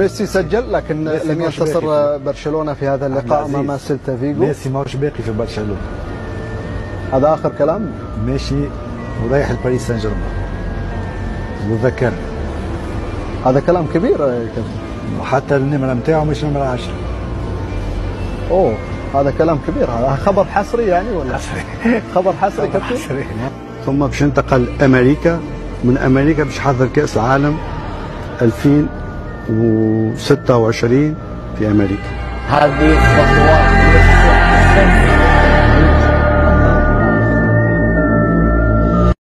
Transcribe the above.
ميسي سجل لكن لم ينتصر. برشلونة في هذا اللقاء امام. سيلتا فيجو ميسي ماهوش باقي في برشلونة. هذا آخر كلام؟ ماشي ورايح لباريس سان جيرمان وذكر هذا كلام كبير يا كابتن وحتى النمرة نتاعو مش نمرة 10 أوه هذا كلام كبير. هذا خبر حصري يعني ولا؟ خبر حصري كابتن ثم باش ننتقل أمريكا. من أمريكا باش حضر كأس العالم 2026 في أمريكا. هذه الخطوات